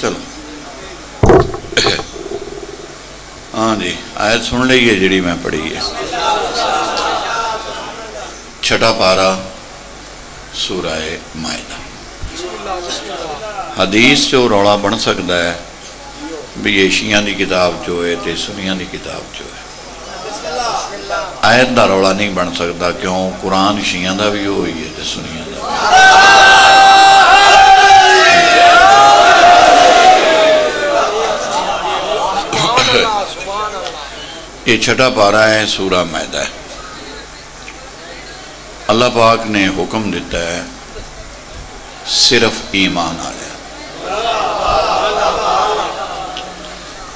चलो। हाँ जी, आयत सुन ली है जी मैं पढ़ी है। छठा पारा सूराए मायदा। हदीस चो रौला बन सकता है भी ये शिया की किताब चो है तो सुनिया की किताब चो है। आयत का रौला नहीं बन सकता क्यों? कुरान शिया का भी वही है तो सुनिया का ये छठा पारा है, सूरा मैदा है। अल्लाह पाक ने हुक्म दिता है, सिर्फ़ ईमान आया।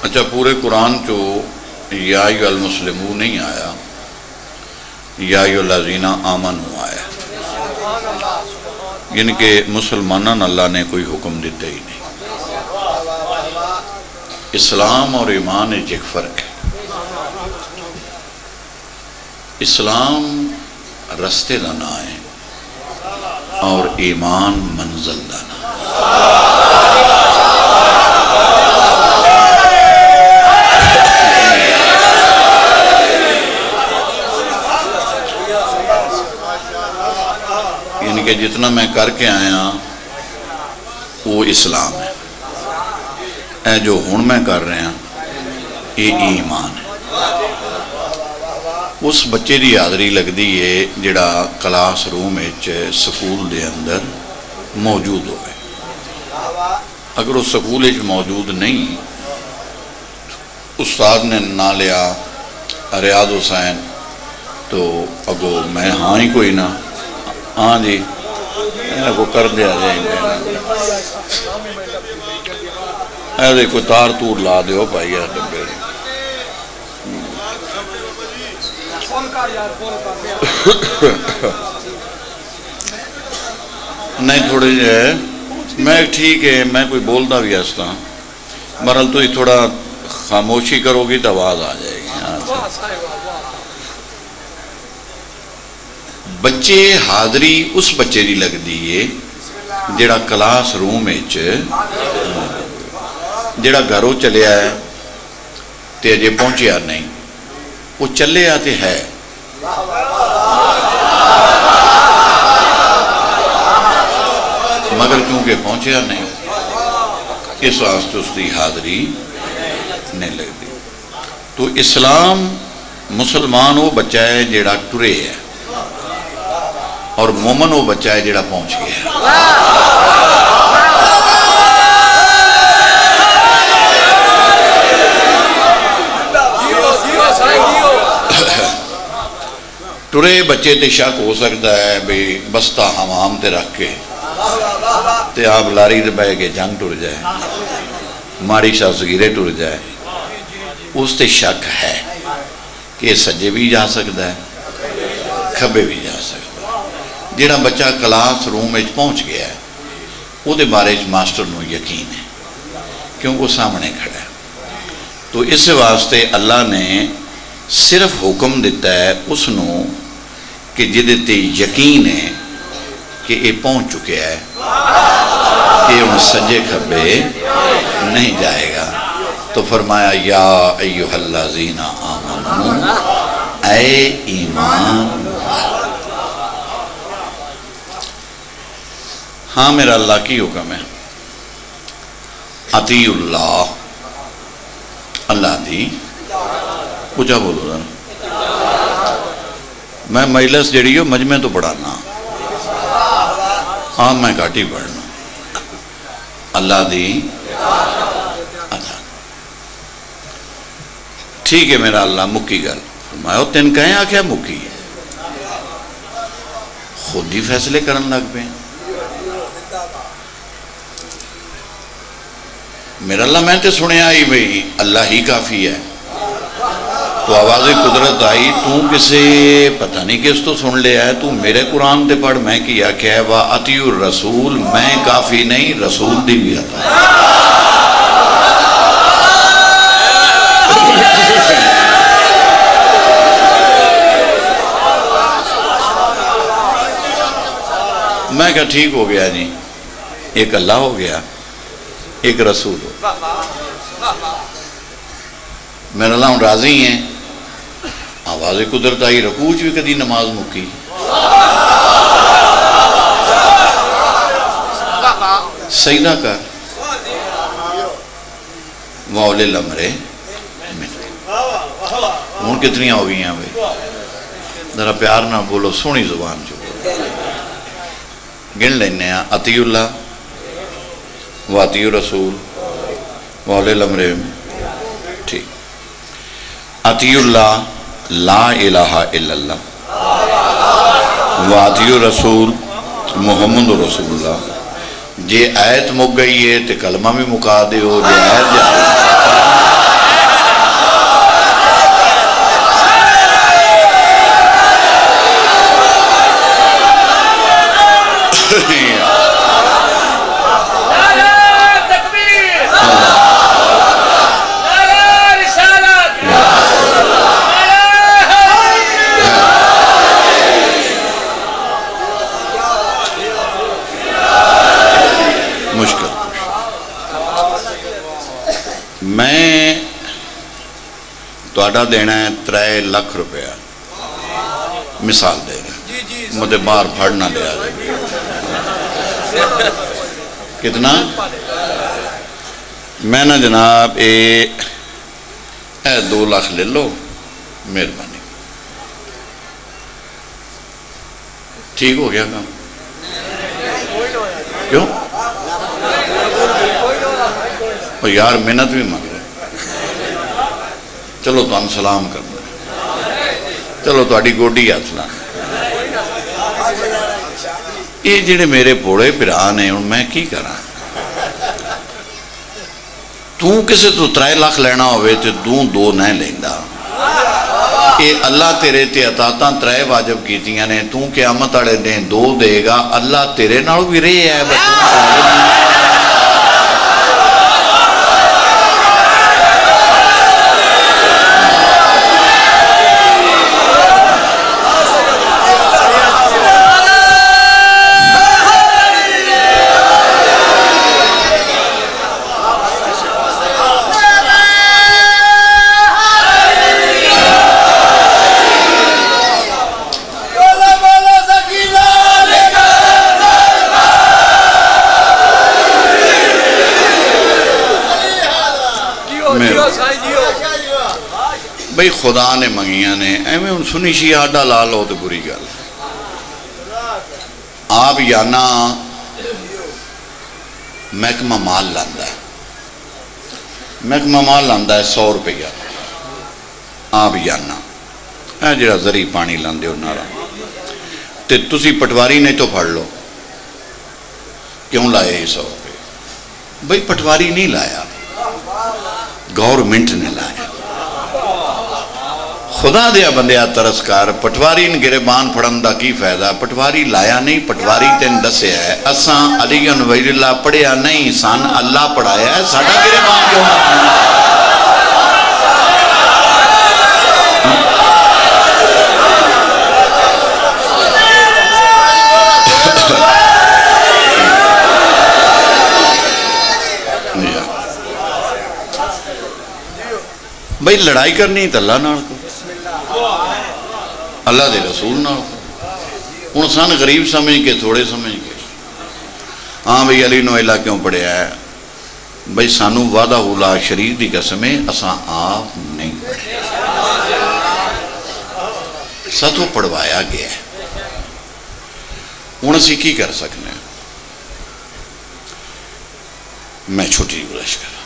अच्छा पूरे कुरान चो या मुस्लिमू नहीं आया, या लजीना आमन आया। कि मुसलमाना अल्लाह ने कोई हुक्म दिता ही नहीं। इस्लाम और ईमान एक फ़र्क है। इस्लाम रस्ते का ना है और ईमान मंजिल का ना यानी कि जितना मैं करके आया, वो इस्लाम है। ए जो हूँ मैं कर रहा ये ईमान है। उस बच्चे की हाज़री लगती है जोड़ा क्लास रूम स्कूल के अंदर मौजूद हो अगर उस स्कूल मौजूद नहीं उस्ताद ने ना लिया रियाज हुसैन तो अगो मैं हाँ ही कोई ना हाँ जी को कर दिया जाए कोई तार तूर ला दो भाई यार डब्बे नहीं, थोड़े जे मैं ठीक है, मैं कोई बोलता भी हंसता मरल तो थोड़ा खामोशी करोगी तो आवाज़ आ जाएगी बच्चे हाज़री उस बच्चे की लगती है, जोड़ा क्लास रूम जोड़ा घरों चलिया है तो अजे पहुंचया नहीं। वो चलिया तो है। मगर क्योंकि पहुंचया नहीं, इस वास्ते उसकी हाज़री नहीं लगती। तो इस्लाम मुसलमान वो बच्चा है जोड़ा टुरे है, और मोमन वो बच्चा है जोड़ा पहुँच गया टुरे बच्चे ते शक हो सकता है भी बस्ता हमाम ते रख के ते आप लारी ते बह के जंग टुर जाए माड़ी सा सगीरे टुर जाए उस ते शक है कि सज्जे भी जा सकता है खब्बे भी जा सकता है जोड़ा बच्चा क्लास रूम में पहुँच गया है वो बारे मास्टर को यकीन है क्यों वो सामने खड़ा है तो इस वास्ते अल्लाह ने सिर्फ़ हुक्म दिता है उसनों कि जिदे यकीन है कि ये पहुँच चुके है, कि हम सज्जे खब्बे नहीं जाएगा। तो फरमाया, या अयुहल्लाजीना आमनू ए ईमान हाँ मेरा अल्लाह की हुक्म है। अतीउल्लाह, अल्लाह दी। पूछा बोलो जरा मैं मजलस जड़ी हो, मजमे तो पढ़ाना। हाँ मैं घट पढ़ना। अल्लाह दी ठीक है मेरा अल्लाह, मुक्की गल। मैं तेन कहें, आख्या मुक्की खुद ही फैसले कर लग पे। मेरा अल्लाह, मैं तो सुनिया ही भाई अल्लाह ही काफ़ी है। तो आवाज़ कुदरत आई, तू किसे, पता नहीं किस तो सुन लिया है तू मेरे कुरान ते पढ़, मैं की आख्या है? वाह, अतियुर रसूल, मैं काफ़ी नहीं, रसूल दी भी आता मैं क्या ठीक हो गया जी, एक अल्लाह हो गया, एक रसूल हो मेरे हूँ राज़ी है। आवाज़ कुदरत आई रकूच भी कदी नमाज़ मुकी सही ना कर। मौले लमरे हूँ कितनी हो गई भाई जरा प्यार ना बोलो, सोहनी ज़ुबान चो गिन लें अतीउल्ला वाती रसूल मौले लमरे ठीक। अतीउल्ला ला इलाहा इल्लल्लाह। वादियो रसूल, मुहम्मद रसूलुल्लाह। जे आयत मुक गई है तो कलमा भी मुका दो जे आयत जा ਤੁਹਾਡਾ ਦੇਣਾ ਹੈ 3 ਲੱਖ ਰੁਪਇਆ ਮਿਸਾਲ ਦੇ रहा मुझे बाहर फड़ ना लिया कितना मैं ना जनाब ये दो लाख ले लो मेहरबानी ठीक हो गया काम क्यों और यार मेहनत भी मंग चलो तुम सलाम करना चलो थोड़ी गोडी हथ ला। ये जेडे मेरे भोले भरा ने हूँ मैं की करा? तू किसी तो त्रै लख लेना हो तो तू दो नहीं लेंदा। अल्लाह तेरे ते अतात त्रै वाजब की ने, तू क्यामत ने दो देगा, अल्लाह तेरे नाल भी रहे है बई खुदा ने मंगिया ने एवं हूँ सुनी शी आडा ला लो तो बुरी गल। आप याना महकमा माल है। महकमा माल है सौ रुपया। आप याना है जरा जरी पानी हो नारा। तो तुम पटवारी ने तो फड़ लो। क्यों लाए सौ रुपये? बई पटवारी नहीं लाया। गौरमेंट ने लाया। खुदा दिया बंदिया तरसकार पटवारी ने गिरबान फड़न का की फ़ायदा? पटवारी लाया नहीं, पटवारी तेन दसिया है, असा अली वजीला पढ़िया नहीं, सन अल्लाह पढ़ाया है क्यों भाई, लड़ाई करनी तो अल्लाह नाल को अल्लाह के रसूल हूँ सन गरीब समझ के, थोड़े समझ के। हाँ बई अली नोला क्यों पढ़िया है? बई सानू वादा उला शरीर की कसम है असा आप नहीं सतो पढ़वाया गया हूँ। असी कर सकते मैं छोटी गुजारिश करा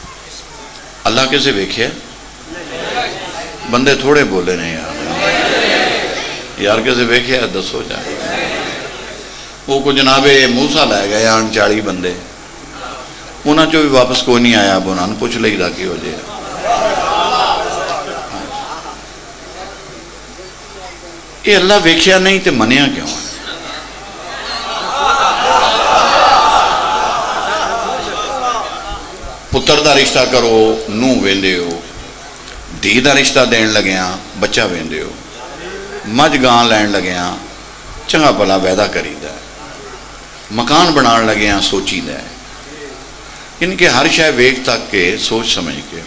अल्लाह कैसे वेख्या बंदे थोड़े बोले ने यार। यार किसे वेख्या दसो जा। वो को जनाबे मूसा लै गए आन चाली बंदे। उन्होंने चो भी वापस कोई नहीं आया उन्होंने पुछ ली कि हो। जाए ये अल्लाह वेख्या नहीं तो मनिया क्यों है? पुत्र का रिश्ता करो नू वेंदे धी का रिश्ता देन लग्या बच्चा वेंदे हो मझ गां लैन लग्या चंगा भला वायदा करीदा मकान बना लग्या सोचीदा इनके हर शय वेख तक के सोच समझ के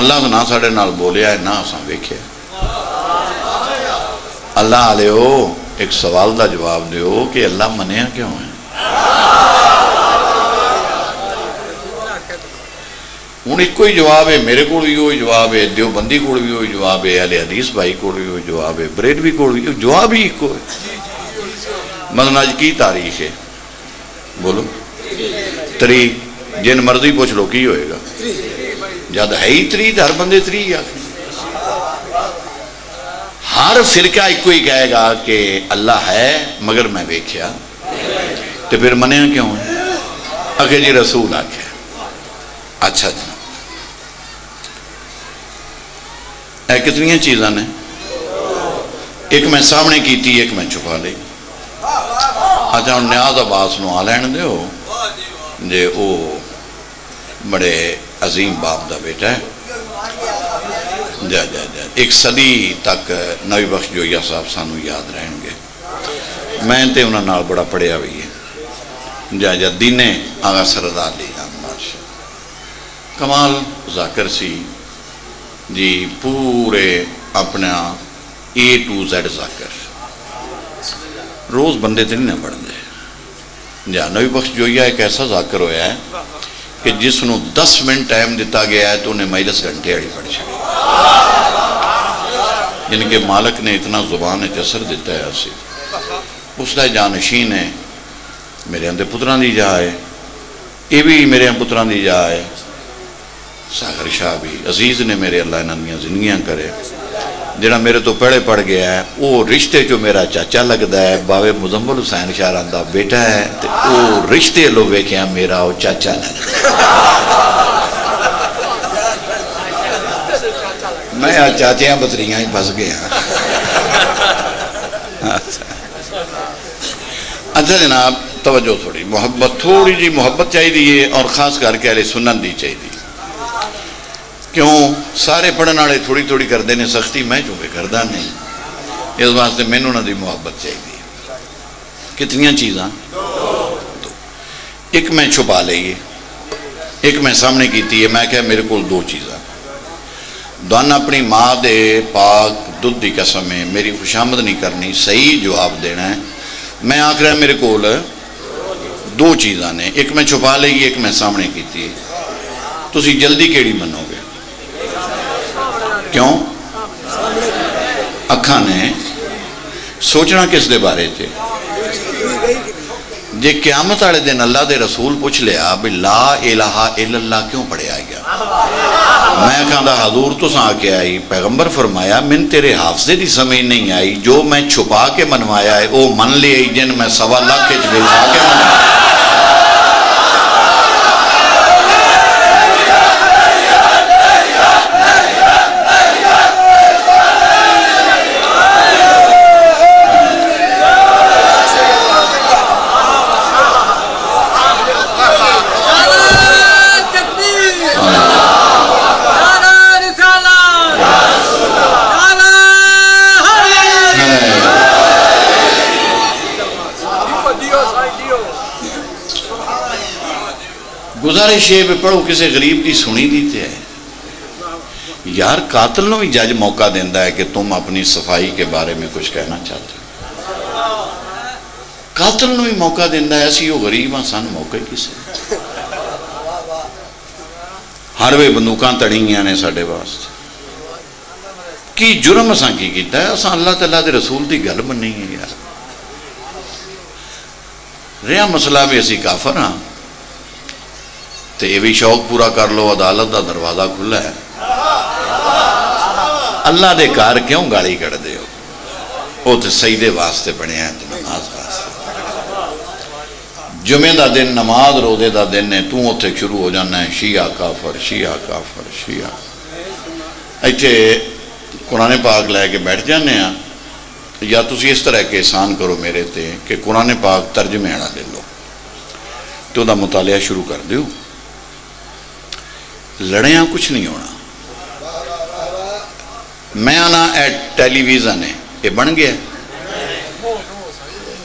अल्लाह ना साढ़े नाल बोलिया ना असा वेख्या अल्लाह आले एक सवाल का जवाब दो कि अल्लाह मनिया क्यों है हूँ एक जवाब है मेरे को भी वही जवाब है देवबंदी को भी वही जवाब है अले हदीस भाई को भी वही जवाब है बरेडवी को जवाब ही एक है मतलब अज की तारीख है बोलो त्री जिन मर्ज़ी पुछ लो की होएगा जब है ही त्री तो हर बंदे त्री आ हर फिरका एक ही कहेगा कि अल्लाह है मगर मैं वेख्या तो फिर मनिया क्यों है अगे जी रसूल आख्या अच्छा जी ਇਹ ਕਿਤਨੀਆਂ ਚੀਜ਼ਾਂ ਨੇ ਇੱਕ ਮੈਂ ਸਾਹਮਣੇ ਕੀਤੀ ਇੱਕ ਮੈਂ ਛੁਪਾ ਲਈ ਅੱਛਾ ਹੁਣ ਨਿਆਜ਼ ਅਬਾਸ ਨੂੰ ਆ ਲੈਣ ਦਿਓ ਜੇ ਉਹ ਬੜੇ ਅਜ਼ੀਮ ਬਾਪ ਦਾ ਬੇਟਾ ਹੈ ਜਾ ਜਾ ਜਾ ਇੱਕ ਸਦੀ ਤੱਕ ਨਵੀ ਬਖਸ਼ ਜੋਈਆ ਸਾਹਿਬ ਸਾਨੂੰ ਯਾਦ ਰਹਿਣਗੇ ਮੈਂ ਤੇ ਉਹਨਾਂ ਨਾਲ ਬੜਾ ਪੜਿਆ ਵੀ ਹੈ ਜਾ ਜਾ ਦਿਨੇ ਆਗਾ ਸਰਦਾਰ ਲੀਲਾ ਮਾਸ਼ਾ ਕਮਾਲ ਜ਼ਾਕਰ ਸੀ जी, पूरे अपना ए टू जैड जाकर। रोज़ बंदे तो नहीं बनते जा नवी बख्श जोइया एक ऐसा जाकर होया है कि जिसनों दस मिनट टाइम दिता गया है तो उन्हें माइलस घंटे वाली पढ़ छी जिनके मालक ने इतना ज़ुबान असर दिता है असी उसका जानशीन है, मेरे अंदर पुत्रां की जा है। ये भी मेरे पुत्रां की जा है। सागर शाह भी। अज़ीज़ ने मेरे अल्लाह इन्हों जिंदगियाँ करे। जरा मेरे तो पहले पढ़ गया है, वो रिश्ते चो मेरा चाचा लगता है, बावे मुजम्मल हुसैन शाह का बेटा है तो वो रिश्ते लो वेख्या मेरा वो चाचा लगता मैं आ चाचिया बतरिया ही फस गया। अच्छा। जनाब, तवज्जो थोड़ी। मोहब्बत, थोड़ी जी मोहब्बत चाहिए और खास करके अले सुनन दी चाहिए क्यों? सारे पढ़ने वाले थोड़ी थोड़ी करते हैं, सख्ती मैं चूँकि करता नहीं। इस वास्ते मैनू उन्होंने मुहब्बत चाहिए कितनिया चीज़ा? तो एक मैं छुपा लीए एक मैं सामने की है। मैं क्या मेरे को दो चीज़ा। दोन अपनी माँ के पाक दुध की कसम है, मेरी खुशामद नहीं करनी, सही जवाब देना है। मैं आख रहा, मेरे को दो चीज़ा ने। एक मैं छुपा ली एक मैं सामने की जल्दी केड़ी मनोगे? क्यों? अखा ने सोचना किस दे बारे च? जे क्यामत वाले दिन अल्लाह के रसूल पूछ लिया भी ला इलाहा इल्लल्लाह क्यों पढ़िया गया? मैं कहता हजूर तो आके आई, पैगंबर फरमाया, मैन तेरे हाफजे की समझ नहीं आई, जो मैं छुपा के मनवाया है, वो मन लिया जिन मैं सवा लाख बिठा के मनवाया गुजारिश है पढ़ो किसी गरीब की सुनी दी तो है यार कातल भी जज मौका देता है कि तुम अपनी सफ़ाई के बारे में कुछ कहना चाहते हो कातल भी मौका देता है असं गरीब हाँ सू मौका ही किसी हर वे बंदूक तड़िया ने साढ़े वास्ते की जुर्म असा की किया असा अल्लाह तला के रसूल की गल मनी है यार रहा मसला भी असी काफर हाँ तो यह भी शौक पूरा कर लो अदालत का दरवाज़ा खुला है अल्लाह के घर क्यों गाली हो वो तो सही दे वास्ते बनया नमाज़ वास्ते जुमे का दिन नमाज़ रोज़े का दिन है तू उ शुरू हो जाना है शिया काफर शिया काफर शिया इतने कुराने पाक लैके बैठ जाने या तुम इस तरह के एहसान करो मेरे ते कि कुराने पाक तर्जमे आना ले लो तो वह शुरू कर दो लड़िया कुछ नहीं होना। मैं आना ए टेलीविज़न है, ये बन गया।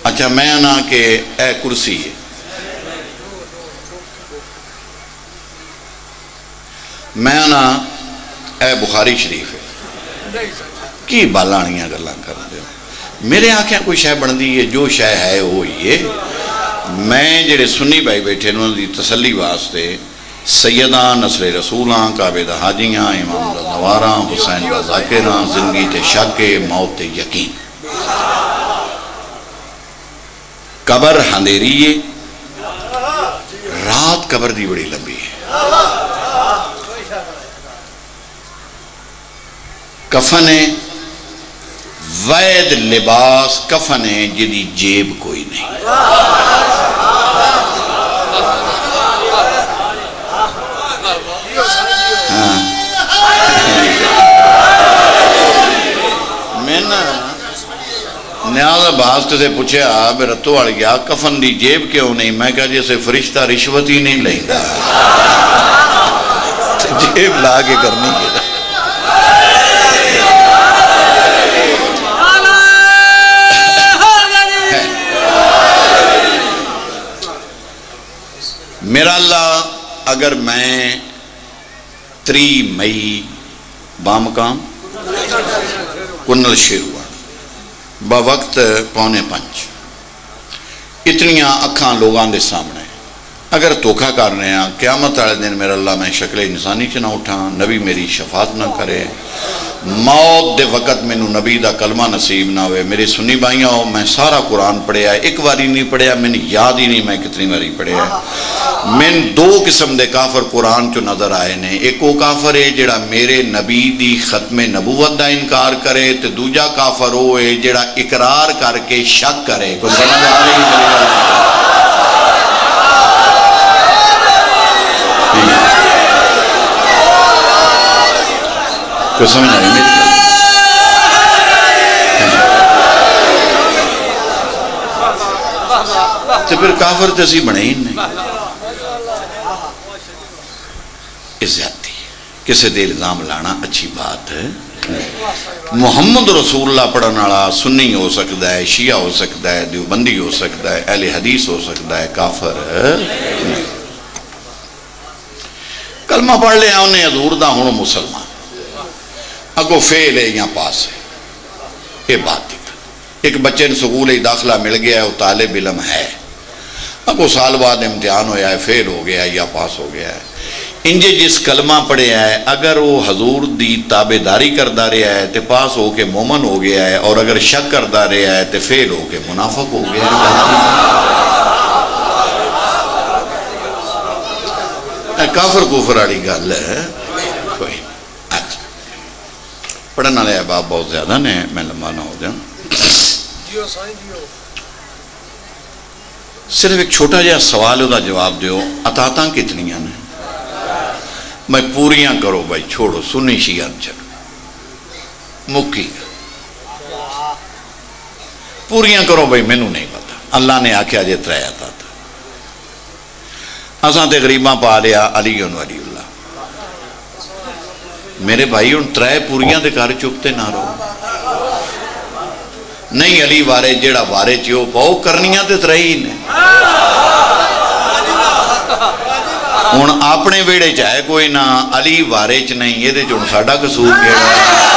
अच्छा मैं आना के ए कुर्सी है। मैं ना ए बुखारी शरीफ है। की बाल आनिया गल कर मेरे आख्या कोई शह बनती है, जो शह है, वो ही है। मैं जेडे सुन्नी भाई बैठे उन्होंने तसली वास्ते सैयदा नसरे रसूल काबे द हाजियाँ, इमाम नवारा, हुसैन जाकिरा, ज़िंदगी शक, मौत यकीन। कबर हंधेरी है। रात कबर की बड़ी लंबी है। कफन है वैद लिबास कफन है जिदी जेब कोई नहीं। न्याज अब्बास से पूछा भी रत्तो वाल गया कफन की जेब क्यों नहीं मैं क्या जैसे फरिश्ता रिश्वत ही नहीं लेता जेब ला के करनी है मेरा अल्लाह अगर मैं त्री मई बामकाम कुनल शेरुआ ब वक्त पौने पंच इतनिया अखा लोगों के सामने। अगर धोखा कर रहे हैं, क्यामत वाले दिन मेरा अल्लाह मैं शक्ल इंसानी च ना उठा, नबी मेरी शफात ना करे। मौत दे वक़्त मैनू नबी का कलमा नसीब ना हो मेरे सुनी बाइया हो मैं सारा कुरान पढ़िया एक बारी नहीं पढ़िया मैंने याद ही नहीं मैं कितनी बारी पढ़िया मैन दो किस्म के काफर कुरान चो नज़र आए ने। एक वो काफर है जड़ा मेरे नबी की खत्म नबूवत का इनकार करे तो दूजा काफर वो है जड़ा इकरार करके शक करे। कोई समझ आ रही कोई समझ आई मेरी तो फिर काफर तो असी बने ही नहीं। किसी दे इल्ज़ाम लाना अच्छी बात है? मुहम्मद रसूल्ला पढ़ने वाला सुन्नी हो सकता है शिया हो सकता है देवबंदी हो सकता है अहले हदीस हो सकता है काफर कलमा पढ़ लिया उन्हें हजूर का हूँ मुसलमान। अगो फेल है या पास है। ये बात एक बच्चे ने सकूल ही दाखिला मिल गया है, वो तालब इलम है। अगो साल बाद इम्तिहान होया है, फेल हो गया है, या पास हो गया है। इंजे जिस कलमा पढ़िया है, अगर वो हजूर की ताबेदारी करता रहा है तो पास हो के मोमन हो गया है, और अगर शक करता रहा है तो फेल हो के मुनाफक हो गया है। काफर कुफर वाली गल है। पढ़ने वाले अहबाब बहुत ज़्यादा ने मैं लंबा ना हो जाऊँ सिर्फ़ एक छोटा जहा सवाल वह जवाब दो अतात कितनिया ने मैं पूरियाँ करो भाई छोड़ो सुनी शिया छो मुक्की पूरियाँ करो भाई मैनू नहीं पता अल्लाह ने आख्या जे त्रै अतात असा तो गरीबा पा लिया अली वाली मेरे भाई हूँ त्रै पूरिया के घर चुपते ना रहो नहीं अली वारे जेड़ा वारे च पाओ करनिया तो त्रै ही ने हूँ अपने वेड़े च है कोई ना अली वारे च नहीं ये हूँ साडा कसूर केड़ा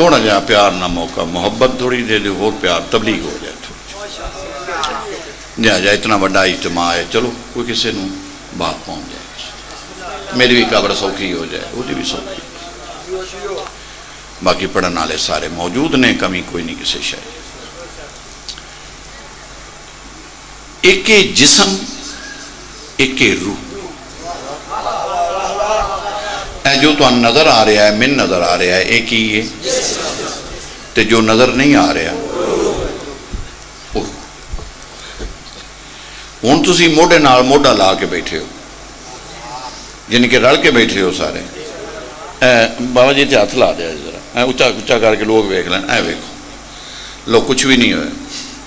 थोड़ा जहा प्यार ना मौका, मोहब्बत थोड़ी दे दो और प्यार तबलीग हो जाए। जा जा इतना बड़ा इज्तमा है, चलो कोई किसी को बात पहुँच जाए। मेरी भी कबर सौखी हो जाए वो भी सौखी। बाकी पढ़ने वाले सारे मौजूद ने, कमी कोई नहीं किसी शायद एक जिसम, एक रूह। जो तो नज़र आ रहा है मिन नज़र आ रहा है एक ही है तो जो नज़र नहीं आ रहा हूँ तुम नाल मोढा ला के बैठे हो जिन के रल के बैठे हो सारे बाबा जी हथ ला दिया जरा उच्चा उच्चा करके लोग वेख लैन ऐ वेखो लो कुछ भी नहीं हो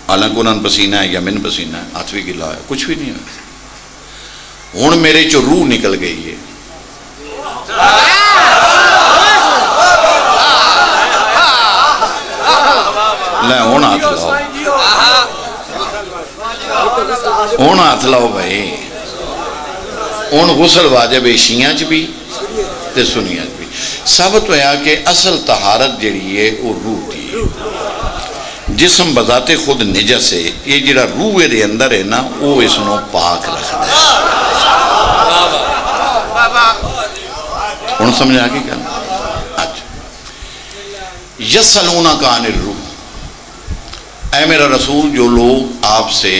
हालाँकि उन्होंने पसीना है या मिन पसीना है हथ भी गिला है कुछ भी नहीं हो हूँ रूह निकल गई है हाथ लाओ। हूँ हाथ लाओ भाई। हूँ गुसल वाजब है शिया च भी ते सुनिया च भी। साबित होया कि असल तहारत जी है वो रूह की जिसम बजाते खुद निजस है ये जरा रूह ये अंदर है ना वो इसनों पाक रखता है हूँ समझ आ गई गल अच्छा यसलूना का रूह ऐ मेरा रसूल, जो लोग आपसे,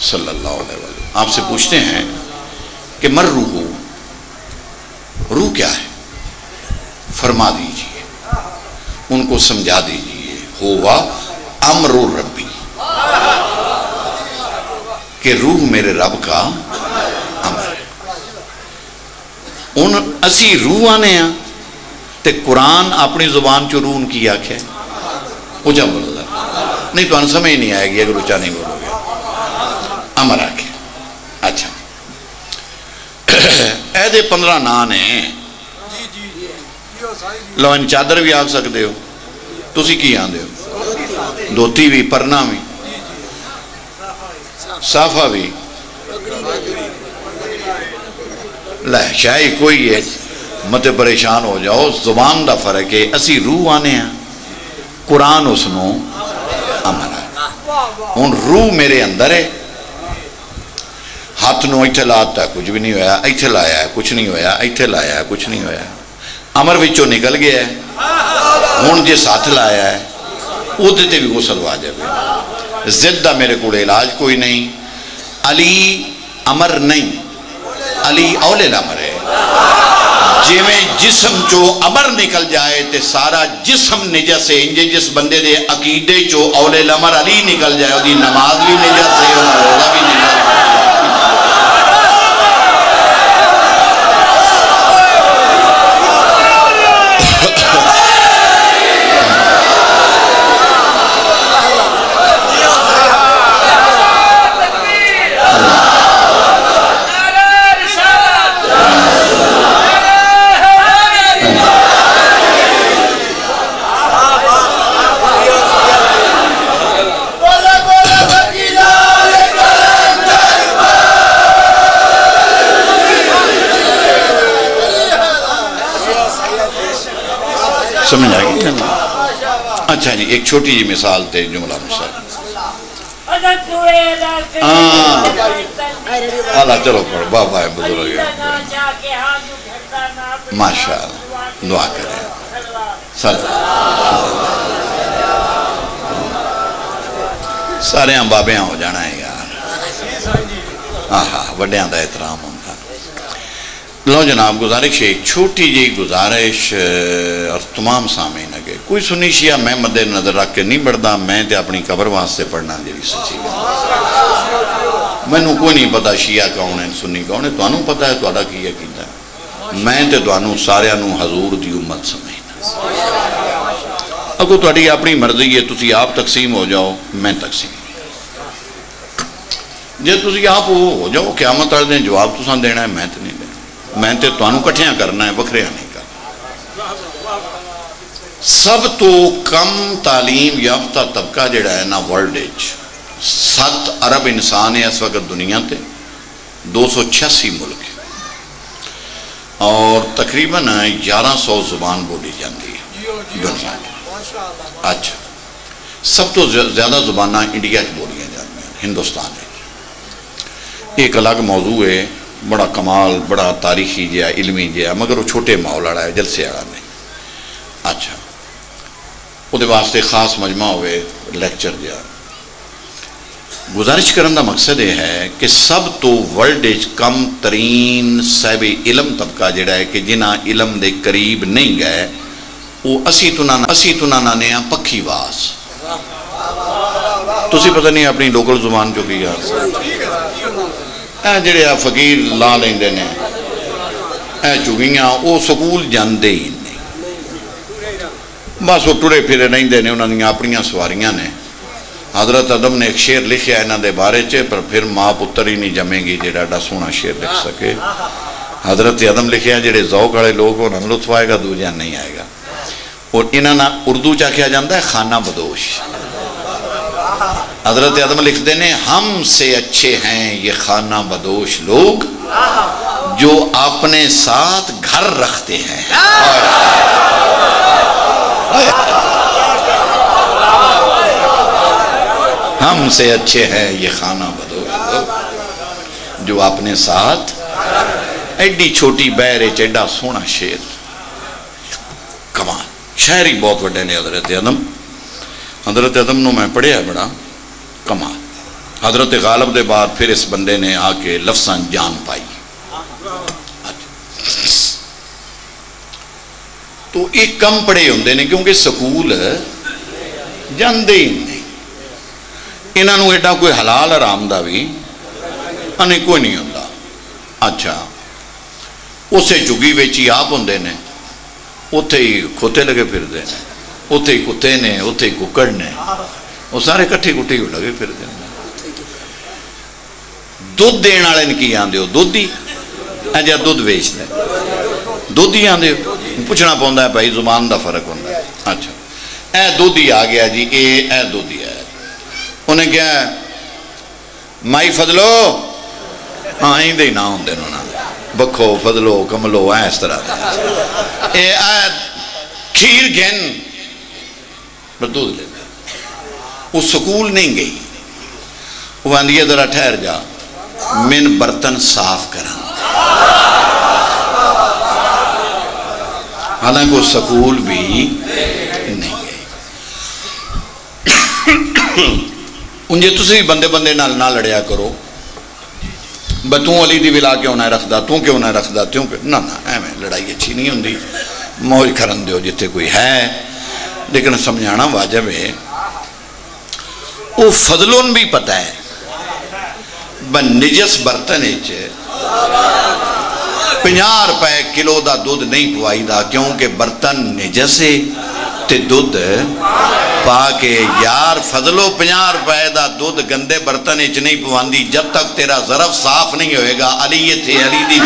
सल्लल्लाहु अलैहि वसल्लम, आपसे पूछते हैं कि मर रूह रूह क्या है? फरमा दीजिए। उनको समझा दीजिए होगा अमर रबी के रूह मेरे रब का अमर है उन असी रूह आने ते कुरान अपनी ज़ुबान चो रूह की आख्या उचा बोलो नहीं तो समझ नहीं आएगी अगर उचा नहीं बोलोगे अमर आख्या अच्छा ऐदे पंद्रह ना ने लो इन चादर भी आख सकते हो तुम की आते हो धोती भी परना भी साफा भी लै शाही कोई है मत परेशान हो जाओ ज़ुबान का फ़र्क है असी रूह आने कुरान उसनों अमर है हूँ रूह मेरे अंदर है हथ न इतने लाता कुछ भी नहीं होया इतने लाया कुछ नहीं होया इतने लाया कुछ नहीं होया अमर विचों निकल गया है हूँ जिस हथ लाया है वो भी गुसल वाजब जिद का मेरे को इलाज कोई नहीं अली अमर अली औले अमर है जिमें जिसम चो अमर निकल जाए तो सारा जिसम निजस है इंजे जिस बंदे के अकीदे चो औले लमर अली निकल जाए नमाज़ भी निजस है भी है समझ आ गई अच्छा जी एक छोटी जी मिसाल थे जुमला मिसाल अला चलो पढ़ बाबा है बुज़ुर्ग माशा दुआ करें। सारे बाबिया हो जाना है यार। हाँ हाँ व्डिया का एहतराम होंगे लो जनाब गुजारिश एक छोटी जी गुजारिश और तमाम सामीन अगे कोई सुनी शिया मैं मद नज़र रख के नहीं पढ़ता मैं तो अपनी कबर वास्ते पढ़ना जी सच्ची मैं कोई नहीं पता शिया कौन है सुनी कौन है तुम्हें पता है थोड़ा की यकीन मैं तो तुम्हें सारे हजूर की उम्मत समझना। अगो थोड़ी अपनी मर्ज़ी है तुम आप तकसीम हो जाओ, मैं तकसीम। जे तुम आप हो जाओ, क्यामत वाले दिन जवाब तुसा देना है मैं तो नहीं मैं तो करना है वखरिया नहीं सब तो कम तालीम याफ्ता तबका जोड़ा है ना वर्ल्ड सत्त अरब इंसान है इस वक्त दुनिया से दो सौ छियासी मुल्क। और तकरीबन ग्यारह सौ ज़ुबान बोली जाती है दुनिया अच्छा सब तो ज़्यादा जुबाना इंडिया बोलिया जाती हिंदुस्तान एक अलग मौजू है बड़ा कमाल बड़ा तारीखी जहा इलमी जहा मगर वो छोटे माहौल वाला है जलसे वाला नहीं। अच्छा ਉਹਦੇ ਵਾਸਤੇ ਖਾਸ ਮਜਮਾ ਹੋਵੇ ਲੈਕਚਰ ਜਿਹਾ ਗੁਜ਼ਾਰਿਸ਼ ਕਰਨ ਦਾ ਮਕਸਦ ਇਹ ਹੈ ਕਿ ਸਭ ਤੋਂ ਵਰਲਡ ਵਿੱਚ ਕਮ ਤਰੀਨ ਸਹਿਬੇ ਇਲਮ ਤਬਕਾ ਜਿਹੜਾ ਹੈ ਕਿ ਜਿਨ੍ਹਾਂ ਇਲਮ ਦੇ ਕਰੀਬ ਨਹੀਂ ਗਏ ਉਹ ਅਸੀਂ ਤੁਨਾਂ ਅਸੀਂ ਤੁਨਾਂ ਨਾਨੇ ਆ ਪੱਖੀ ਵਾਸ ਤੁਸੀਂ ਪਤਾ ਨਹੀਂ ਆਪਣੀ ਲੋਕਲ ਜ਼ੁਬਾਨ ਚੋਂ ਕੀ ਆ ਇਹ ਜਿਹੜੇ ਆ ਫਕੀਰ ਲਾ ਲੈਂਦੇ ਨੇ ਇਹ ਚੁਗੀਆਂ ਉਹ ਸਕੂਲ ਜਾਂਦੇ ਹੀ ਬਸ ਉਹ ਟੁਰੇ ਫਿਰੇ ਰਹਿੰਦੇ ਨੇ ਉਹਨਾਂ ਦੀਆਂ ਆਪਣੀਆਂ ਸਵਾਰੀਆਂ ਨੇ हजरत अदम ने एक शेर लिखा इन्होंने बारे च पर फिर माँ पुत्र ही नहीं जमेगी जो एडा सोहना शेर लिख सके हजरत अदम लिखा जेडे जौक वाले लोग उन्होंने लुत्फ आएगा दूजा नहीं आएगा और इन्होंने उर्दू च आख्या जाता है खाना बदोश हजरत अदम लिखते हैं हम से अच्छे हैं ये खाना बदोश लोग जो अपने साथ घर रखते हैं हमसे अच्छे हैं, ये खाना बदोश जो अपने साथ एडी छोटी बैर बहर एडा सोहना शेर। कमाल शहर ही बहुत व्डे ने हज़रत अदम हज़रत अदम मैं पढ़िया बड़ा। कमाल हज़रत गालब के बाद फिर इस बंदे ने आके लफसा जान पाई। तो एक कम पढ़े होंगे ने, क्योंकि स्कूल जाते ही नहीं। इन्हों कोई हलाल आराम का भी अने कोई नहीं होता अच्छा उस झुगी ही आप होंगे ने उ ही खोते लगे फिरते हैं उ ही कुत्ते ने उ ही कुकड़ ने वो सारे कट्ठे कुट्ठे लगे फिरते हैं दुध देने की आते हो? दुध ही? अजा दुध वेचता दुध ही आते हो पूछना पौधा है भाई ज़ुबान का फ़र्क होंगे अच्छा ए दुध ही आ गया जी ए दुध ही उन्हें क्या माई फदलो हाँ ही ना होंगे बखो फदलो कमलो इस तरह ए खीर गिन दूध ले स्कूल नहीं गई वो आंधी है जरा ठहर जा मिन बर्तन साफ़ करा हालाँकि वो सकूल भी नहीं ਗਈ ਉਂਝੇ ਤੁਸੀਂ ਬੰਦੇ ਬੰਦੇ ਨਾਲ ਨਾ ਲੜਿਆ ਕਰੋ ਬਤੂ ਅਲੀ ਦੀ ਵਿਲਾ ਕਿਉਂ ਨਾ ਰੱਖਦਾ ਤੂੰ ਕਿਉਂ ਨਾ ਰੱਖਦਾ ਤੂੰ ਨਾ ਨਾ ਐਵੇਂ ਲੜਾਈ ਅੱਛੀ ਨਹੀਂ ਹੁੰਦੀ ਮੌਜ ਕਰਨ ਦਿਓ ਜਿੱਥੇ ਕੋਈ ਹੈ ਲੇਕਿਨ ਸਮਝਾਣਾ ਵਾਜਬ ਹੈ ਉਹ ਫਜ਼ਲੁਨ ਵੀ ਪਤਾ ਹੈ ਬਨਜਸ ਬਰਤਨ ਵਿੱਚ रुपए किलो का दुध नहीं पवाईदा क्योंकि बर्तन निजसे दुध पा के यार, फजलो पाँ रुपए का दुध गंदे बर्तन च नहीं पवादी जब तक तेरा जरफ साफ़ नहीं होगा अली इतनी अली दी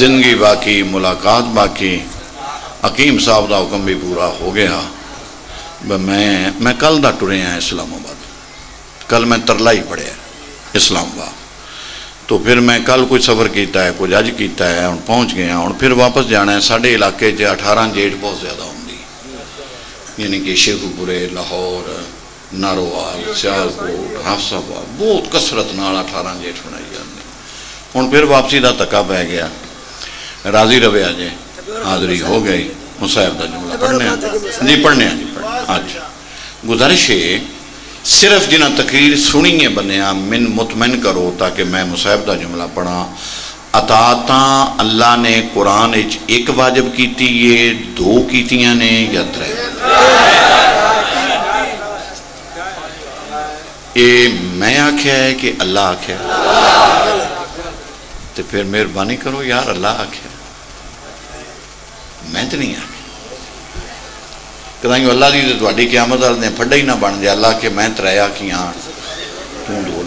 ज़िंदगी बाकी, मुलाकात बाकी। हकीम साहब का हुक्म भी पूरा हो गया। मैं मैं कल का टुरया इस्लामाबाद। कल मैं तरला ही पढ़िया इस्लामाबाद। तो फिर मैं कल कोई सफ़र किया है कुछ अज किया है हम पहुँच गया हूँ फिर वापस जाना है। साढ़े इलाके अठारह जेठ बहुत ज़्यादा होंगी यानी कि शेखुपुरे, लाहौर, नारोवाल, सियालकोट, हाफसाबाद, बहुत कसरत नाल अठारह जेठ बनाई जाती हूँ फिर वापसी का धक्का पै गया। राज़ी रवे अजे। हाजरी हो गई। मुसाहब का जुमला पढ़ने जी पढ़ने जी, पढ़ने अच्छा। गुजारिश है, सिर्फ़ जिन्हें तकरीर सुनी है बनया मिन मुतमिन करो, ताकि मैं मुसाहब का जुमला पढ़ा। अताता अल्लाह ने कुरान एक वाजब की दो कीतियाँ ने, या त्रै? ये मैं आख्या है कि अल्लाह आख्या। तो फिर मेहरबानी करो, यार, अल्लाह आख्या। मैं तो नहीं आख्या कदाई अल्लाह की तो क्यामत वाले ने फड्डा ही ना बन जाए अल्लाह के मैं त्रै आखियाँ तू दो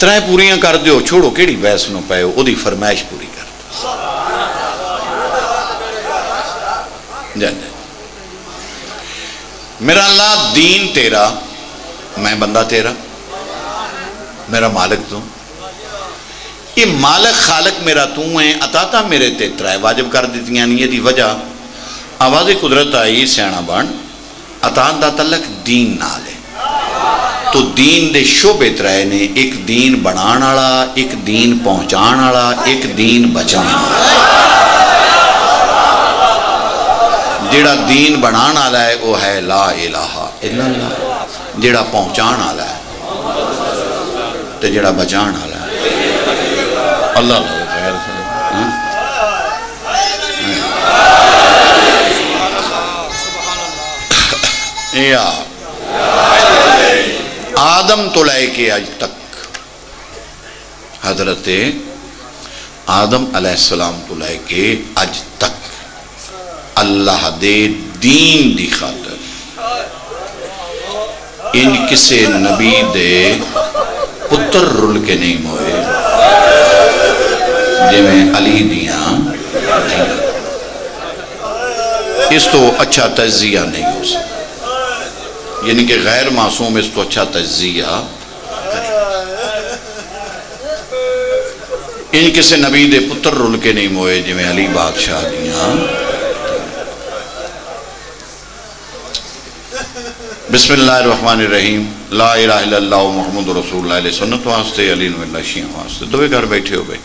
त्रै पूरियाँ कर दो छोड़ो कि बहस न पाओ वो फरमाइश पूरी कर दो मेरा अल्लाह दीन तेरा मैं बंदा तेरा मेरा मालिक तू ये मालक खालक मेरा तू है, अताता मेरे ते त्रै वाजिब कर दित्तियाँ नहीं यदी वजह आवाज़ कुदरत आई, सियाणा बन अतात का तलक दीन नाल है। तो दीन दे शोबे त्रै ने, एक दीन बना एक दीन पहुँचा एक दीन बचा जेड़ा दीन बना वाला है वह है ला इलाहा जेड़ा पहुँचा वाला है तो बचा वाला है। अल्लाह खैर आदम तो के आज तक। हज़रत आदम अलैहिस्सलाम तो के आज तक। अल्लाह दे दीन दी खातर। इन किसे नबी दे पुत्र रुल के नहीं मोए जिमें अली दिया। इस तो अच्छा तजिया नहीं हो सकता। यानी कि गैर मासूम इस तो अच्छा तजिया इन किसी नबी दे पुत्र रुल के नहीं मोए जिमें अली बादशाह दिया। बिस्मिल्लाहिर्रहमानिर्रहीम। ला इलाहा इल्लल्लाह मुहम्मद रसूलुल्लाह सुन्नत वास्ते, अली शिया वास्ते। दोवे घर बैठे हो भाई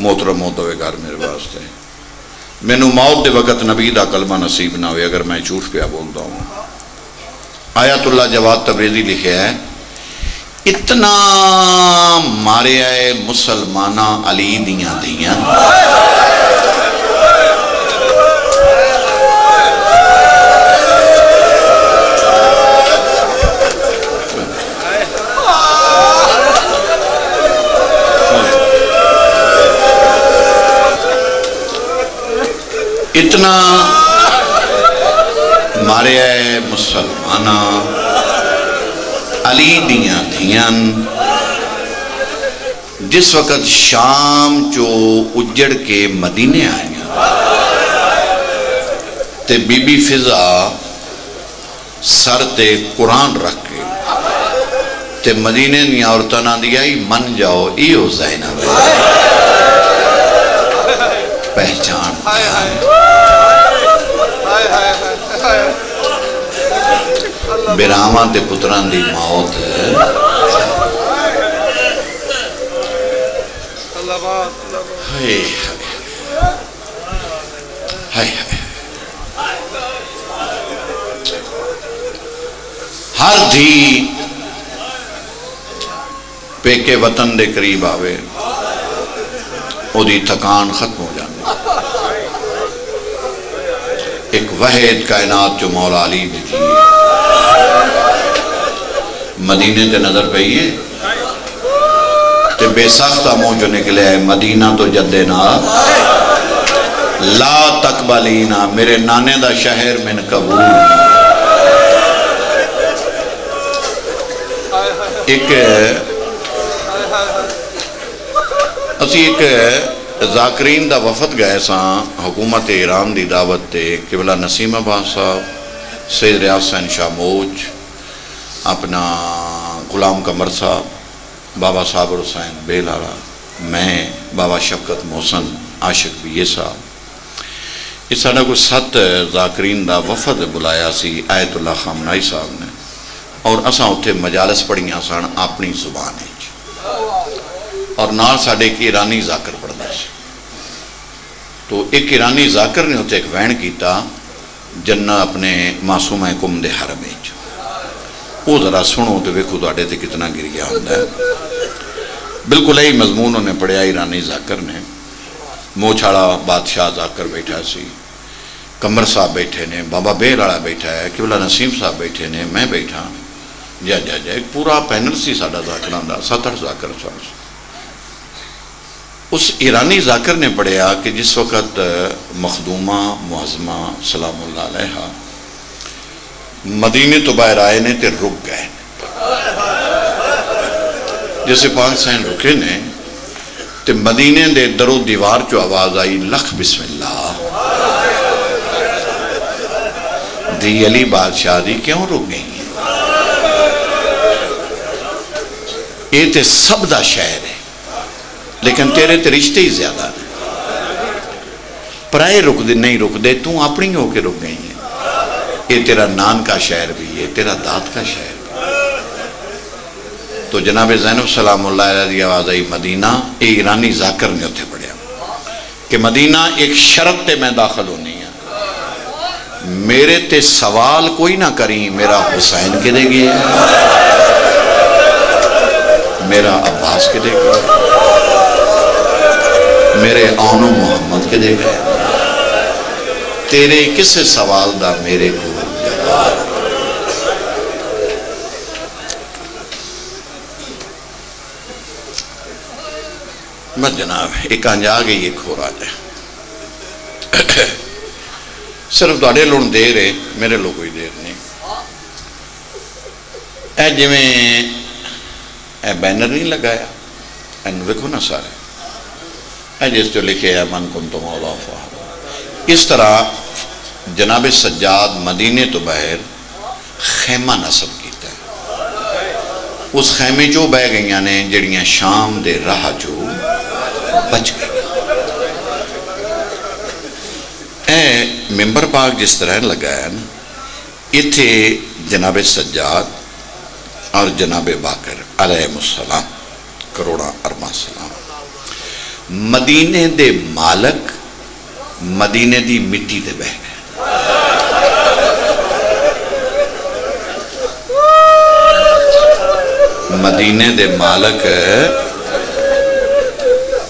मोहतरम हो दोवे घर मेरे वास्ते। मैनू मौत के वक्त नबी का कलमा नसीब ना हो अगर मैं झूठ पिया बोलता हूँ। आयातुल्ला जवाब तबरेजी लिखे है, इतना मारिया है मुसलमाना अली दिया दिया। इतना मारे मुसलमान। अली दिया धियान जिस वक्त शाम चो उजड़ के मदीने आईया, ते बीबी फिजा सर ते कुरान रख के, ते मदीने औरतों ना दिया मन जाओ इो जैनब पहचान। बिरावा के पुत्रां की मौत। हर धी पेके वतन के करीब आवे, ओदी थकान खत्म हो जाती। एक वहद कायनात जो मौला अली दी। मदीने ते नज़र पई है ते बेसाख्ता मुँह चो निकले है मदीना तो जदे ना। ला तकबलीना, मेरे नाने दा शहर मिन कबूल। एक, असी एक जाकरीन का वफद गए सा, हुकूमत ईरान की दावत से किबला नसीम अब्बास साहब, सैद रियाज शाह मोज। अपना गुलाम कमर साहब बाबा साबर हुसैन बेलाला मैं, बाबा शफकत मोहसन, आशिक बीए साहब। इस साढ़ा कोई सत जाकरीन का वफद बुलाया सी आयतुल्ला खामनाई साहब ने। और असा उत्थे मजालस पढ़िया सन अपनी ज़ुबान और नाल साढ़े एक ईरानी जाकर पढ़ता से। तो एक ईरानी जाकर ने उत्थे एक वहन किया जन्ना अपने मासूम कुम के वो जरा सुनो तो वेखो तो कितना गिरिया होंगे बिल्कुल यही मजमून उन्हें पढ़िया ईरानी जाकर ने मोछाड़ा बादशाह जाकर बैठा सी कमर साहब बैठे ने बाबा बेर वाला बैठा है किबला नसीम साहब बैठे ने मैं बैठा जय जय जय पूरा पैनल से साडा जाकर का सत्त अठ जाकर उस ईरानी जाकर ने पढ़िया कि जिस वक़्त मखदूमा मुहजमा सलाम मदीने तो बाहर आए ने तो रुक गए। जैसे पाक सैन रुके ने तो मदीने दे दरो दीवार चो आवाज़ आई, लख बिस्मिल्ला दी अली बादशाह दी क्यों रुक गई? ये तो सब का शहर है, लेकिन तेरे तो रिश्ते ही ज़्यादा ने। पराए रुकते नहीं रुकते तू अपनी होके रुक गई ये तेरा नान का शहर भी है तेरा दात का शहर तो जनाब जैनब सलाम आवाज़ आई मदीना, ये ईरानी जाकर ने उत्थे पढ़िया। कि मदीना एक शरत ते मैं दाखिल होनी है मेरे ते सवाल कोई ना करी, मेरा हुसैन कि गया? मेरा अब्बास कि गया? मेरे आनो मुहम्मद के दे गए तेरे किस सवाल का मेरे को मत जनाब, एक अंज आ गई, एक हो रहा है। सिर्फ़ तेरे लोग देर है, मेरे लोग कोई देर नहीं। ए जिमें बैनर नहीं लगाया इन देखो ना सारे। ए जिस तो लिखे है मन कुन तो मौला इस तरह जनाब सज्जाद मदीने तो बहर खेमा नसब किया उस खेमे चो बह गई ने जड़िया शाम के राह चो बच गई मैंबर पाक जिस तरह लगाया ना इतने जनाब सज्जाद और जनाब बाकर अलैहिस्सलाम करोड़ा अरमा सलाम। मदीने दे मालक मदीने दी मिट्टी ते बह गए। मदीने दे मालक।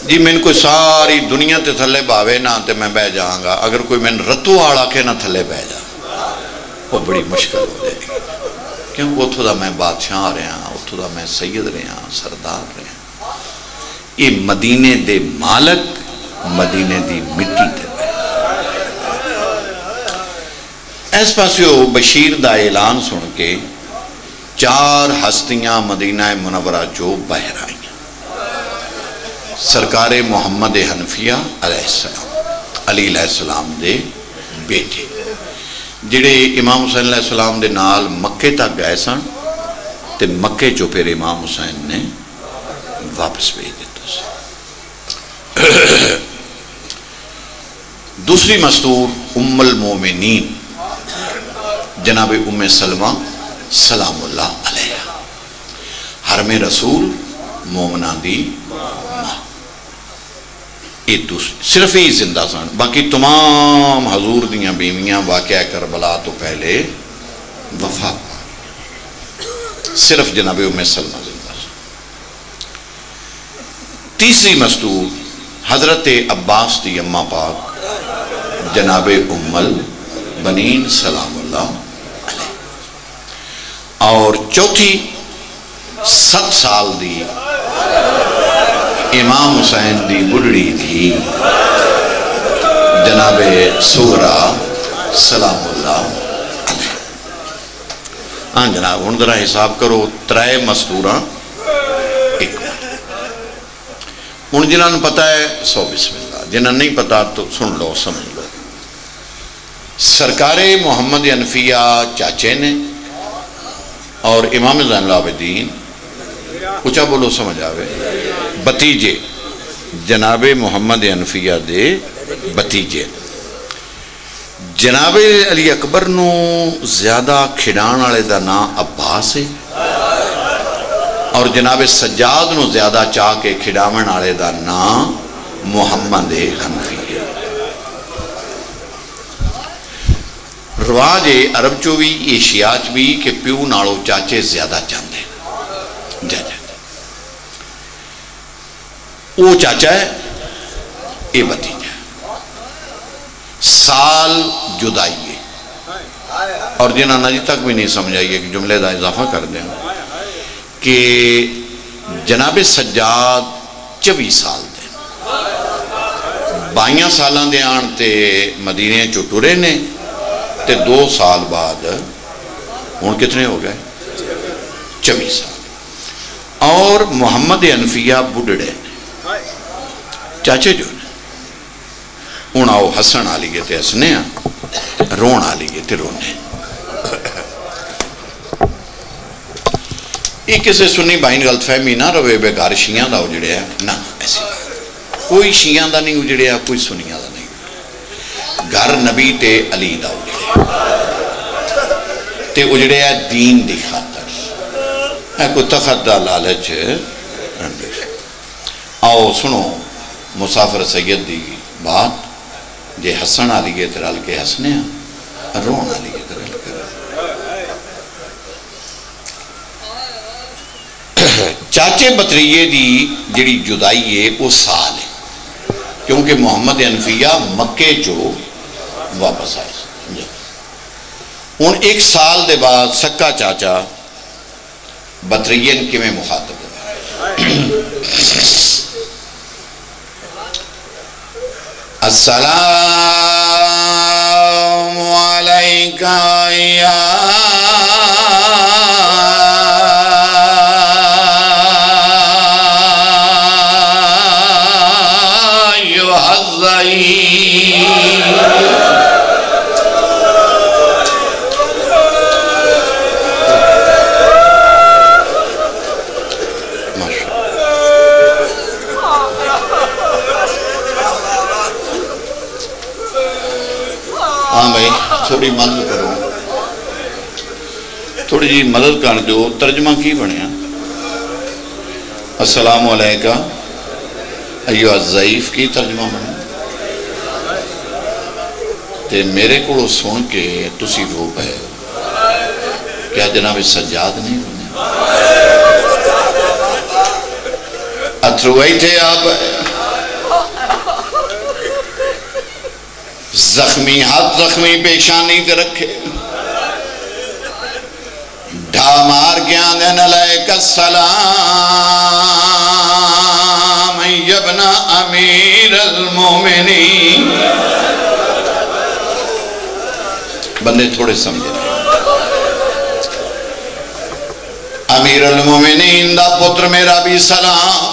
जी, मैंने कोई सारी दुनिया ते थले बावे ना तो मैं बह जाऊँगा अगर कोई मैंने रतू आड़ आके ना थले बह जा। वो बड़ी मुश्किल हो जाएगी। क्योंकि उतों का मैं बादशाह रहा उतों का मैं सैयद रहा, सरदार रहा। ये मदीने दे मालक मदीने दी मिट्टी ते इस पास बशीर का ऐलान सुन के चार हस्तियां मदीना मुनवरा जो बहर आई सरकार मुहम्मद हनफिया अलैहिस्सलाम अली अलैहिस्सलाम दे बेटे ਜਿਹੜੇ इमाम हुसैन सलाम के नाल मक्के तक गए सन तो मक्के चो फिर इमाम हुसैन ने वापस भेज दिता दूसरी मस्तूर उम्मल मोमिनीन जनाब उम सलमा सलामुल्ला हरमे रसूल, मोमना दी सिर्फ़ ही ज़िंदा सन, बाकी तमाम हजूर दियाँ बीवियाँ वाक़ करबला तो पहले वफा सिर्फ़ जनाब उम्मे सलमा ज़िंदा तीसरी मस्तूर हज़रत अब्बास की अम्मा पाक, जनाब उम्मल बनीन सलामुल्ला और चौथी सत साल दी इमाम हुसैन दी बुढ़ी थी जनाबे सुगरा सलामुल्ला हाँ जनाब हूँ जरा हिसाब करो, त्रै मस्तूर, एक हूँ जिन्होंने पता है, सौ बिस्मिल्ला जिन्हें नहीं पता तो सुन लो, समझ लो। सरकारे मोहम्मद अनफिया चाचे ने और इमाम जैनलाबद्दीन ऊँचा बोलो, समझ आवे। भतीजे, जनाबे मुहम्मद अनफिया दे भतीजे। जनाबे अली अकबर ज़्यादा खिडाण वाले का ना अब्बास है। और जनाबे सज्जाद न ज़्यादा चाह के खिडावन वाले का ना मुहम्मद हनफी रिवाज है अरब चो भी एशिया च भी कि प्यू नालों चाचे ज़्यादा चाहते वो चाचा है ये भतीजा। साल जुदाई है। और जिन्होंने अभी तक भी नहीं समझाइए कि जुमले का इजाफा कर दें। कि जनाब सज्जाद चौबी साल दे। बाइया साल के आन ते मदीने चो टुरे ने। ते दो साल बाद हूँ कितने हो गए? चौबी साल। और मुहम्मद अनफिया बुढ़ड़े चाचे जो ने। हूँ आओ हसन आली है तो हसने रोन आली है तो रोने। ये किसी सुनी भाई गलत फहमी ना रवे, बेकार शिया का उजड़िया ना, ऐसी कोई शिया का नहीं उजड़िया कोई सुनिया का नहीं घर नबी ते अली का ते उजड़िया दीन की खातर कोई तखत का लालच आओ सुनो, मुसाफिर सैयद की बात। जे हसन आली है तो रल के हसने रोन आली है तो रल कर चाचे बतरीए की जी जुदाई है वो साल है। क्योंकि मुहम्मद अनफिया मक्के चो वापस आए। हूँ एक साल के बाद सका चाचा बतरीयन किमें मुखातब हुआ। असला थोड़ी मदद करो। थोड़ी जी मदद कर दो, तर्जमा की बनया असलाम वालेका अयो ज़ईफ की तर्जमा बनया ते मेरे को सुन के तुसी रो पे क्या जनाब सजाद नहीं बने अथरू थे आप। जख्मी हाथ जख्मी पेशानी ते रखे। ढा मार के आंदे नलायक सलाम यबना अमीर मोमिनी बंदे थोड़े समझे। अमीर मोमिनीन दा पुत्र मेरा भी सलाम।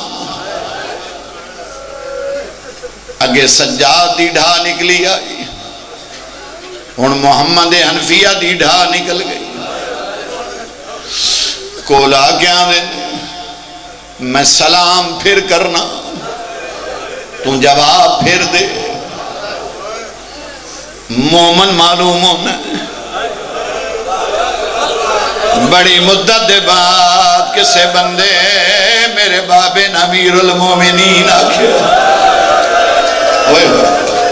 अगे सज्जाद की ढा निकली आई हूँ मुहम्मद हनफिया की ढा निकल गई कोला क्या दे मैं सलाम फिर करना तू जवाब फिर दे मोमन मालूम होना बड़ी मुद्दत के बाद किसे बंदे मेरे बाबे नमीरुल मोमिनीन आख्या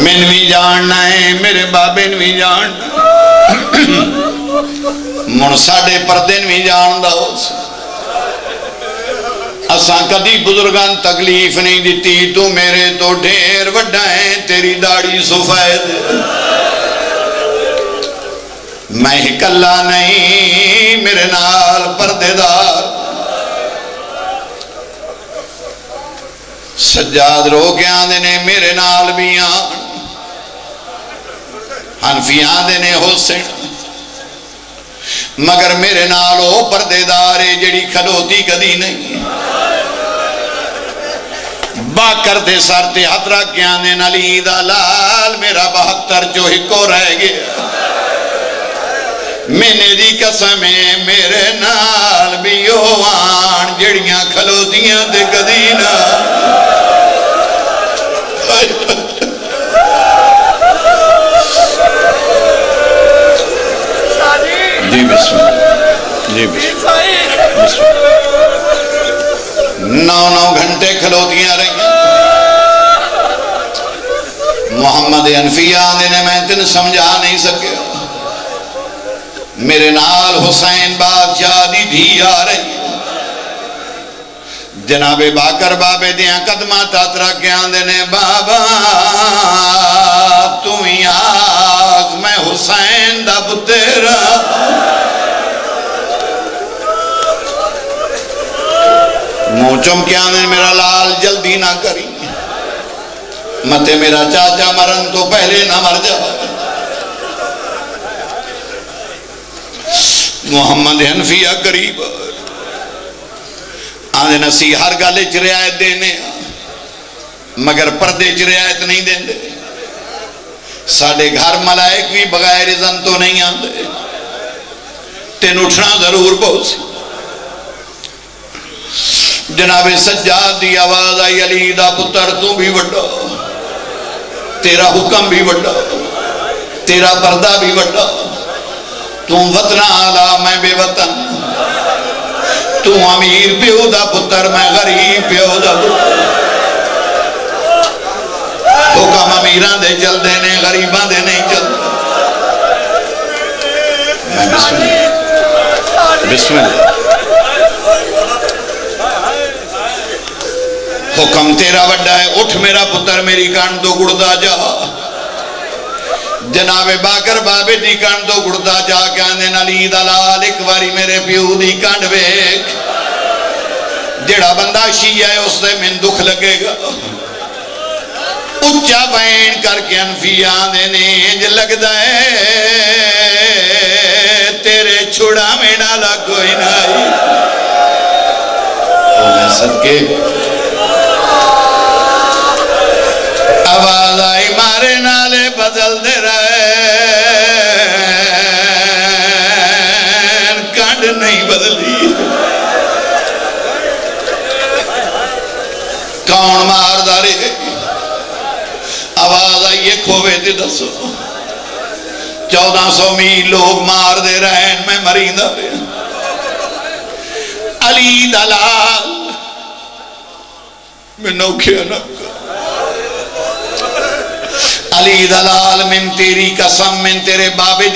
मैन भी जानना है मेरे बाबे ने भी जानना मुन साढ़े परदे भी जान दो असा कदी बुज़ुर्गों तकलीफ़ नहीं दी तू मेरे तो ढेर व्डा है तेरी दाड़ी सुफैद मैं कला नहीं, मेरे नाल परदेदार। सज्जाद रो के ने, मेरे नाल भी आन। हनफी आते मगर मेरे नाल वो परदेदार है, जड़ी खलोती कदी नहीं। बाकर दे सर ते हथ रख के आने नली लाल मेरा बहत्तर चो हिको रह गया। मैंने दी कसम है, मेरे नाल भी ओ आन जड़ियाँ खलोतियाँ ते कदी ना। नौ नौ घंटे खलोतियाँ रही मोहम्मद अनफिया ने, मैं तेन समझा नहीं सके मेरे नाल हुसैन बादशाह दी धी आ रही। जनाबे बाकर बाबे दिया कदम तत रख के आते ने, बाबा, तू ही आग मैं हुसैन दा पुत्र मुँह चुमके आने मेरा लाल जल्दी ना करी। मते मेरा चाचा मरन तो पहले ना मर जा मोहम्मद हनफिया गरीब। आदे नसी हर गल च रियायत देने मगर पर्दे च रियायत नहीं देंगे साढ़े घर मलायक भी बगैर इजन तो नहीं आते तेन उठना ज़रूर बहुत जनाबे सज्जाद की आवाज़ आई, अली का पुत्र तू भी वड्डा। तेरा हुक्म भी वड्डा। तेरा पर्दा भी वड्डा। तू वतना आला, मैं बेवतन। तू अमीर प्यो का पुत्र, मैं गरीब प्यो का हुक्म अमीर चलते ने, गरीबा दे नहीं चलते हुक्म तेरा वड्डा है, उठ मेरा पुत्र, मेरी कान तो गुड़दा जा। जनाबे बाकर बाबे की कंड तो गुड़ता जाके आंदे अली दलाल एक बारी मेरे प्यो की कंड वेख। जेड़ा बंदा शी है उससे मैन दुख लगेगा। उच्चा बैन करके अनफिया ने, इंज लगता है, तेरे छुड़ावे नाला कोई ना मैं सदके। आवाज़ आई, मारे नाले बदलते रहे बदली कौन मारदा रे आवाज़ आई है खोवे ते दसो चौदह सौ मील लोग मार दे रहे मैं मरीदा अली दलाल मैं नौखे न अली दलाल मिन तेरी कसम मिन तेरे बाबे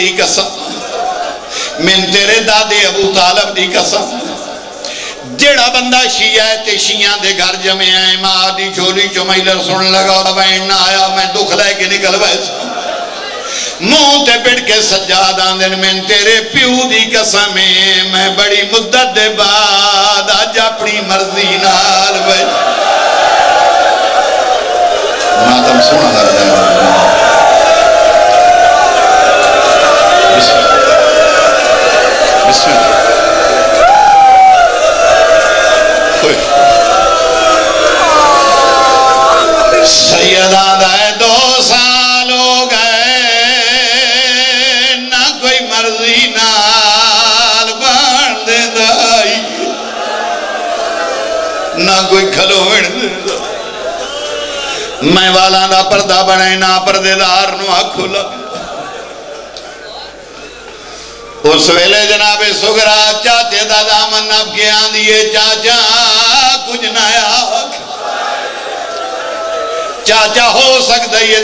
मिन तेरे दादे अबू तालब दी कसम। जेड़ा बंदा शिया है शिया दे घर जमया है माँ दी झोली चो महिलर सुन लगा, और ना आया, मैं दुख लेके निकल वैसा मुँह ते के आंदे मैं तेरे प्यू दी कसम, मैं बड़ी मुद्दत दे बाद अज अपनी मर्ज़ी नाल सैयदा दो साल ना कोई मर्ज़ी नाल बन देता ना मैं वाला का पर्दा बने ना परदेदार आखो लग उस वेले जनाबे सुगरा चाचे का दामन नब के आंदी चाचा, कुछ नया चाचा, हो सकता ये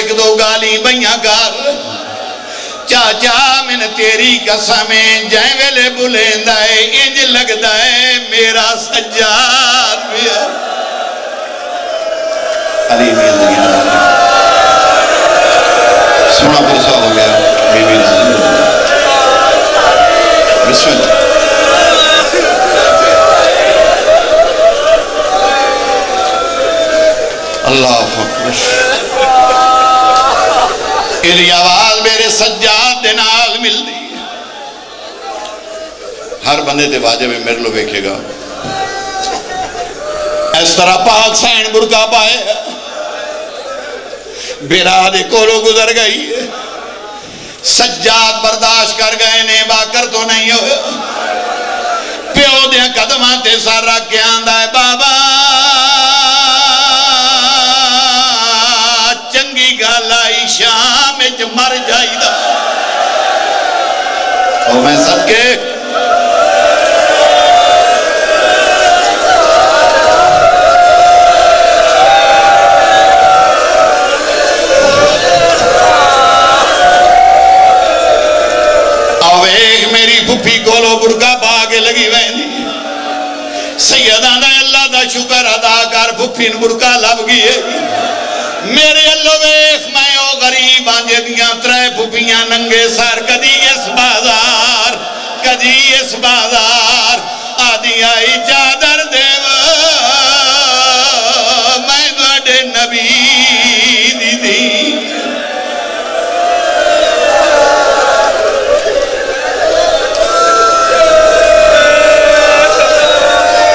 एक दो गाली बइया कर। चाचा, मैंने तेरी कसम जै वेले बुलेंदा इंज लगता है मेरा अली सोना पुरसा हो गया अल्लाह आवाज़ मेरे सज्जाद के नाल हर बंदे ते वाजिब मेरे लो वेखेगा इस तरह पाक सैन बुरका पाए बिरा दे कोलो गुजर गई सज्जाद बर्दाश्त कर गए ने बाकर तो नहीं हो। प्यो दे कदम से सारा क्या है, बाबा, चंगी गल आई शाम मर जाइदा मैं सबके फुफी बुरका लभ गई मेरे अलो वेख, मैं ओ गरीब आंजे दिया त्रै फुफियाँ नंगे सर, कदी इस बाज़ार, कदी इस बाज़ार।